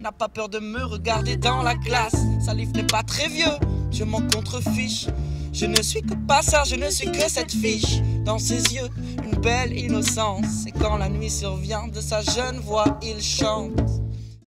n'a pas peur de me regarder dans la glace. Sa livre n'est pas très vieux, je m'en contrefiche. Je ne suis que passage, je ne suis que cette fiche. Dans ses yeux, une belle innocence. Et quand la nuit survient, de sa jeune voix, il chante.